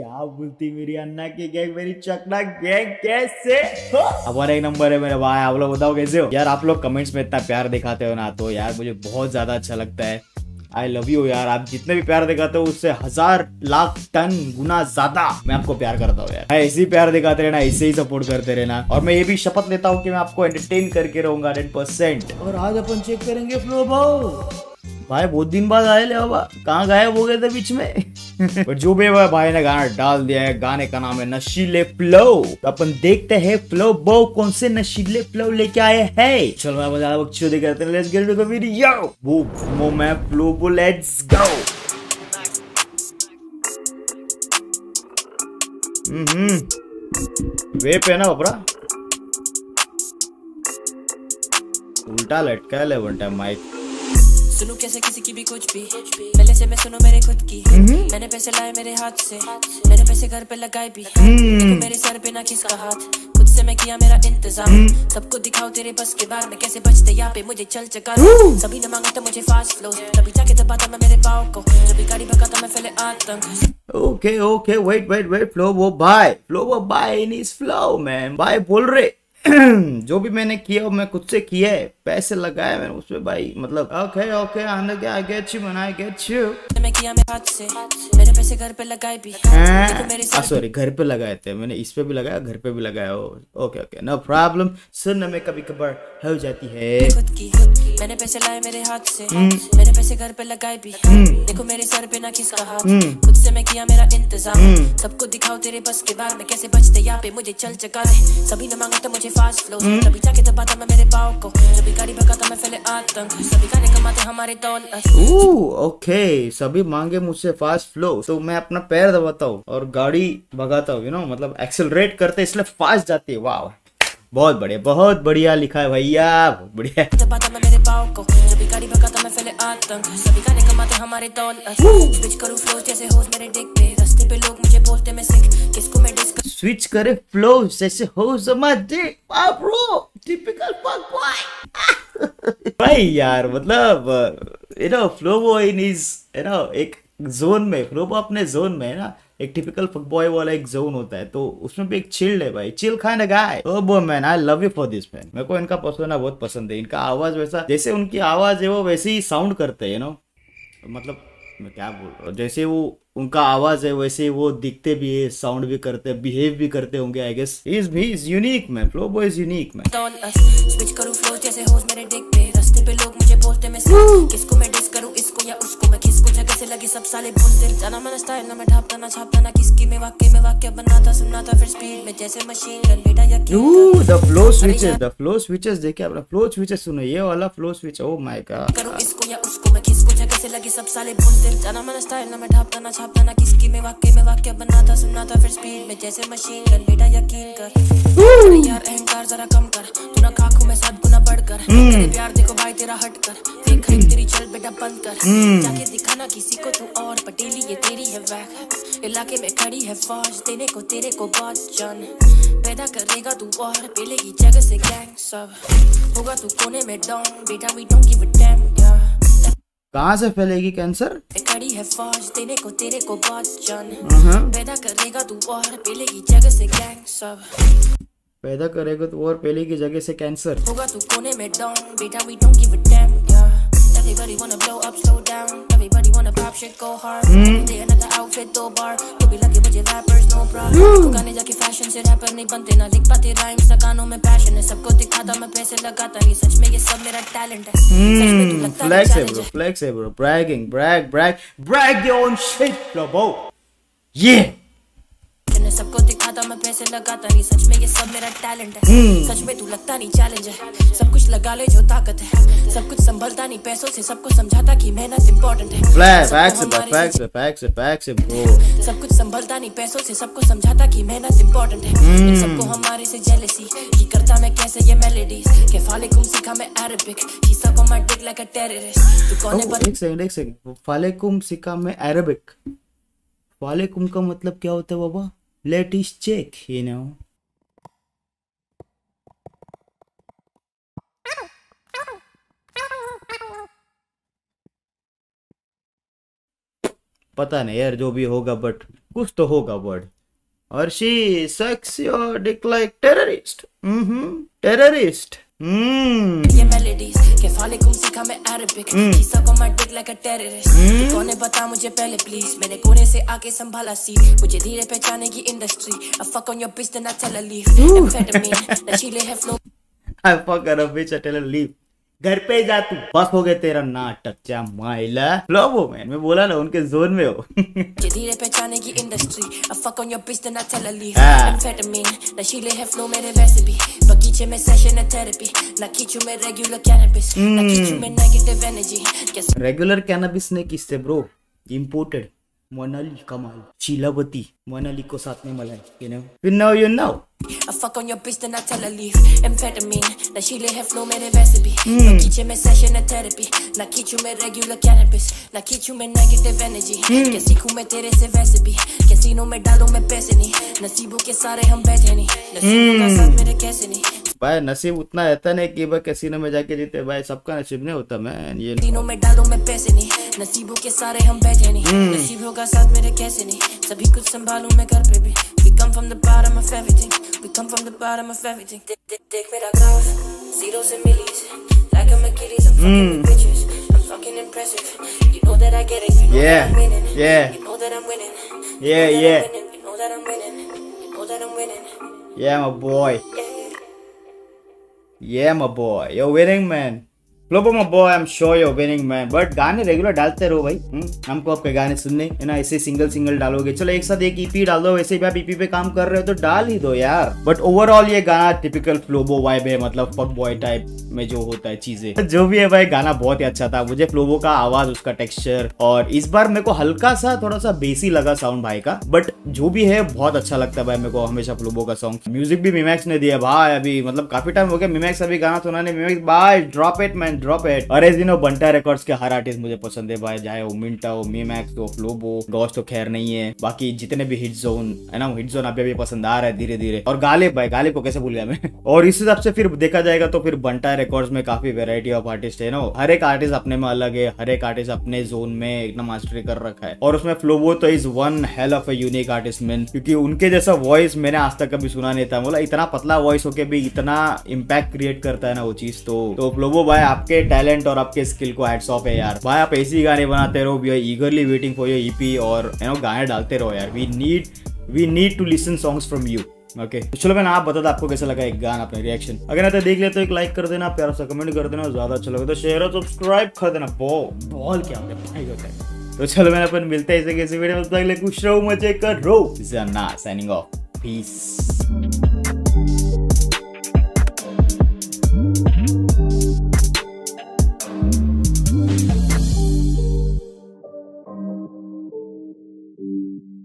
क्या बोलती मेरी अन्ना की गैंग मेरी चकना गैंग कैसे? हो? हमारा एक नंबर है मेरे भाई, आप लोग बताओ कैसे हो? यार, आप लोग कमेंट्स में इतना प्यार दिखाते हो ना तो यार मुझे बहुत ज़्यादा अच्छा लगता है। आई लव यू यार, आप जितने भी प्यार दिखाते हो, उससे हज़ार लाख टन गुना ज़्यादा मैं आपको प्यार करता हूँ यार। मैं ऐसे ही प्यार दिखाते रहना, ऐसे ही सपोर्ट करते रहना। और मैं ये भी शपथ लेता हूँ कि मैं आपको एंटरटेन करके रहूँगा हंड्रेड परसेंट और आज अपन चेक करेंगे फ्लो भाव भाई बहुत दिन बाद आए ले बाबा। कहाँ गायब हो गए थे बीच में? पर जो भी है भाई ने गाना डाल दिया है गाने का नाम है नशीले फ्लो। तो अपन देखते हैं फ्लो बो कौन से नशीले फ्लो लेके आए हैं? चलो मैं ज़्यादा बकचोदी करते हैं let's get to the video वो मो मैं फ्लो बो लेट्स गो हम्म वेप है ना बपरा उल्टा लटका ले वन टाइम माइक सुनू कैसे किसी की भी कुछ भी। पहले से मैं सुनो मेरे खुद की। मैंने पैसे लाए मेरे हाथ से। मैंने पैसे घर पे लगाए भी। देखो मेरे सर पे ना किसका हाथ। खुद से मैं किया मेरा इंतज़ाम। सबको दिखाओ तेरे बस के बाद में कैसे बचते यहाँ पे। मुझे चल चका सभी ने मांगा था मुझे फास्ट फ्लो तभी जाके दबाता मैं मेरे पाँव को। जब भी गाड़ी भगाता मैं फैले आतंक। Okay okay wait wait wait flow वो बाय फ्लो वो bye in is flow man bye बोल रहे। जो भी मैंने किया वो मैं खुद से किया है। पैसे लगाए मैंने उसमें भाई मतलब ओके ओके आने के आगे अच्छी बनाए गए गेट यू मैं किया मेरे हाथ से। मेरे पैसे घर पे लगाए भी। सर घर पे लगाए थे। मैंने इस पे भी लगाया घर पे भी लगाया। ओके ओके नो प्रॉब्लम सुनने में कभी कभार हो। जाती है खुद की। मैंने पैसे लाए मेरे हाथ से। मैंने पैसे घर पे लगाए भी। देखो मेरे सर पे ना किसका हाथ। खुद से मैं किया मेरा इंतज़ाम सबको दिखाओ तेरे बस के बाद में कैसे बचते यहाँ पे मुझे चल चका दे। सभी ने मांगा था मुझे फास्ट फ्लो तभी जाके दबाता मैं मेरे पाँव को। जब गाड़ी भगाता मैं फैले आतंक। सभी गाने कमाते हमारे दौलत ओके सभी मांगे मुझसे फास्ट फ्लो तो मैं अपना पैर दबाता हूँ और गाड़ी भगाता हूँ यू नो मतलब एक्सेलरेट करते इसलिए फास्ट जाती है। वाह बहुत बढ़िया बहुत बढ़िया लिखा है भैया बहुत बढ़िया। पाँव को। जब भी गाड़ी भगाता मैं फैले आतंक। सभी गाने कमाते हमारे दौलत स्विच करूँ फ्लो जैसे होश मेरे डिग पे। रास्ते पे लोग मुझे बोलते मैं सिख किसको मैं डिस्क स्विच करे फ्लो जैसे हो समझे ब्रो टिपिकल फक बॉय भाई यार मतलब यू नो फ्लो वो इन इज़ यू नो एक जोन में फ्लो अपने जोन में है ना। एक टिपिकल फक बॉय वाला एक जोन होता है तो उसमें भी एक चिल्ड है भाई। चिल खाने guy man I love you for this man मेरे को इनका पर्सोना बहुत पसंद है। इनका आवाज़ वैसा, जैसे उनकी आवाज़ है, वो वैसे ही साउंड करते है नो मतलब मैं क्या बोल रहा हूँ? जैसे वो, उनका आवाज़ है, वैसे वो दिखते भी है साउंड भी करते हैं बिहेव भी करते होंगे आई गेस इज़ भी is unique man flow boy is unique man डिग पे लोग मुझे बोलते मैं किसको मैं डिस करूँ इसको या उसको मैं किसको जगह से लगे सब साले बोलते जाना मैं स्टाइल ना मैं ढापता ना छापता ना किसकी मैं वाक्य में वाक्य बनाता सुनना था फिर स्पीड में जैसे मशीन गन बेटा यकीन the flow switches the flow switches देखिए अपना फ्लो स्विचेस सुनो ये वाला flow switch oh my god करूँ इसको या उसको मैं किसको जगह से लगे सब साले बोलते जाना मैंने स्टाइल ना मैं ढापता ना छापता ना किसकी मैं वाक्य में वाक्य बनाता सुनना था फिर स्पीड में जैसे मशीन गन बेटा यकीन कर। यार अहंकार जरा कम कर तू ना खाखू में सात गुना बढ़कर। तेरे प्यार देखो भाई तेरा हट कर। फेक खरीद तेरी चल बेटा बंद कर। जाके दिखाना किसी को तू और पटेली ये तेरी है वैक इलाके में खड़ी है फौज देने को तेरे को बहुत जन। पैदा करेगा तू और पेलेगी जगह से गैंग सब। होगा तू कोने में डॉन बेटा we don't give a damn. कहाँ से फैलेगी कैंसर? है को तेरे को पैदा करेगा तू और पेलेगी जगह से पैदा करेगा तो और पहले की जगह से कैंसर। होगा तू कोने में डॉन बेटा we don't give a yeah Everybody wanna blow up, slow down. Everybody wanna pop shit, go hard. Every day another outfit, दो bar. तू भी लगे मुझे rappers, no problem. तू गाने जाके fashion से rapper नहीं बनते ना लिख पाते rhymes ना गानों में passion है सबको दिखाता मैं पैसे लगाता नहीं सच में ये सब मेरा talent है सच में तू लगता नहीं flex है challenge bro है flex है bro bragging brag brag brag your own shit bro bro yeah मैंने सबको दिखाता मैं पैसे लगाता नहीं। सच में ये सब मेरा टैलेंट है। सच में तू लगता नहीं चैलेंज है। सब कुछ लगा ले जो ताकत है। सब कुछ संभलता नहीं पैसों से सबको समझाता कि मेहनत इंपॉर्टेंट है। सब कुछ संभलता नहीं पैसों से सबको समझाता कि मेहनत इंपॉर्टेंट है। सबको हमारे से जेलसी कि करता मैं कैसे ये मेलोडीज के फालिकुम सीखा मैं अरबिक ही सको my dick like a terrorist तू कौन है Oh, एक सेकंड एक सेकंड फालेकुम सिका में अरबिक फालेकुम का मतलब क्या होता है बाबा? Let us check you know पता नहीं यार, जो भी होगा बट कुछ तो होगा वर्ड और she sucks your dick like terrorist hmm terrorist hmm. फालिकुम सीखा मैं अरबिक किसा को मैं टिक लाइक अ टेररिस्ट कौन है बता मुझे पहले प्लीज़ मैंने कोने से आके संभाला सी मुझे धीरे पहचाने की industry I fuck on your bitch then I tell her leave amphetamine नशीले है I fuck her a bitch, I tell her leave. घर पे जा तू। बस हो गया तेरा नाटक चा माइला। फ्लोबो मैन मैं बोला ना उनके जोन में हो। धीरे पहचाने की industry on your bitch then I tell her leave. Ah. नशीले है flow मेरे वैसे भी बगीचे में सेशन है थेरेपी ना खींचू मैं रेगुलर कैनबिस ना खींचू मैं नेगेटिव एनर्जी रेगुलर कैनबिस ने किससे ब्रो इम्पोर्टेड मोनाली कमाल शीलावती मोनाली को साथ में मलाई you know you know you know I fuck on your bitch then I tell her leave. Amphetamine नशीले है flow मेरे वैसे भी बगीचे में सेशन है थेरेपी ना खींचू मैं रेगुलर कैनबिस ना खींचू मैं नेगेटिव एनर्जी क्या सीखूं मैं तेरे से वैसे भी कैसीनो में डालूं मैं पैसे नहीं नसीबों के सारे हम बैठे नहीं नसीबों का साथ मेरे कैसे नहीं भाई नसीब उतना रहता नहीं कि भाई कैसीनो में जाके जीते भाई सबका नसीब नहीं होता मैन ये तीनों में डालूं मैं पैसे नहीं नसीबों के सारे हम बैठे नहीं नसीबों का साथ मेरे कैसे नहीं सभी कुछ संभालूं मैं घर पे भी We come from the bottom of everything We come from the bottom of everything देख देख देख मेरा ग्राफ ज़ीरो से मिलीज Like I'm Achilles I'm fucking with bitches I'm fucking impressive You know that I get it You know Yeah, that I'm winning yeah. You know that I'm winning Yeah, yeah. You know that I'm winning You know that I'm winning Yeah, my boy. Yeah Yeah, my boy. You're winning, man. Flopo, my I am sure you're winning, man. But गाने regular डालते रहो भाई। हम्म? हमको आपके गाने सुनने है ना? ऐसे सिंगल सिंगल डालोगे। चलो एक साथ एक ईपी डाल दो। वैसे भी आप ईपी पे काम कर रहे हो तो डाल ही दो यार। बट ओवरऑल ये गाना टिपिकल फ्लोबो वाइब है मतलब फक बॉय टाइप में जो होता है चीज़ें। जो भी है भाई गाना बहुत ही अच्छा था। मुझे फ्लोबो का आवाज़ उसका टेक्सचर और इस बार मेरे को हल्का सा थोड़ा सा बेसी लगा साउंड भाई का। बट जो भी है बहुत अच्छा लगता है भाई मेरे को हमेशा फ्लोबो का सॉन्ग म्यूज़िक भी मिमैक्स ने दिया भाई अभी मतलब काफ़ी टाइम हो गया। मिमैक्स अभी गाना सुना मिमैक्स भाई drop it man drop it और इस दिनों बंटा रिकॉर्ड्स के हर आर्टिस्ट मुझे पसंद है भाई, चाहे वो मिंटा हो मिमैक्स हो फ्लोबो गॉस तो खैर नहीं है। बाकी जितने भी हिट जोन है ना हिट जोन अभी अभी पसंद आ रहा है धीरे धीरे और गालिब भाई, गालिब को कैसे भूल गया मैं? और इस हिसाब से फिर देखा जाएगा तो फिर बंटा रिकॉर्ड्स में काफ़ी वेराइटी ऑफ़ आर्टिस्ट है ना हर एक आर्टिस्ट अपने में अलग है, हर एक आर्टिस्ट अपने जोन में एकदम मास्टरी कर रखा है। और उसमें फ्लोबो तो is one hell of a unique artist man क्योंकि उनके जैसा वॉइस मैंने आज तक कभी सुना नहीं था। बोला इतना पतला वॉइस होके भी इतना इम्पैक्ट क्रिएट करता है ना वो चीज़ तो। तो फ्लोबो भाई आपके टैलेंट और आपके स्किल को एड्स ऑफ़ है यार। भाई, आप ऐसे गाने बनाते रहो we are eagerly waiting for your EP और यू नो गाने डालते रहो यार। We need we need to listen songs from you okay तो चलो, मैंने आप बता दो, आपको कैसा लगा एक गाना, अपना रिएक्शन अगर ना तो देख ले तो एक लाइक कर देना, प्यारा सा कमेंट कर देना, ज़्यादा अच्छा लगा तो शेयर और सब्सक्राइब कर देना। बॉल बॉल क्या भाई होता है तो चलो, मैंने अपन मिलते हैं ऐसे कैसे वीडियो में खुश रहो, मज़े करो। Signing of piece